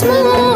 Christmas.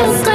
Please